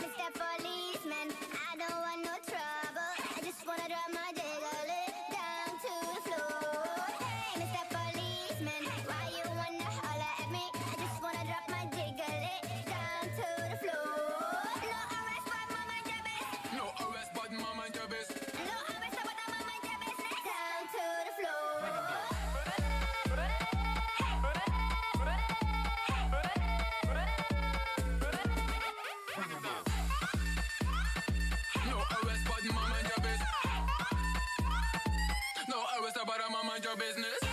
name is that policeman. I don't want no trouble. I just wanna drop my day. always talk about how my mind your business.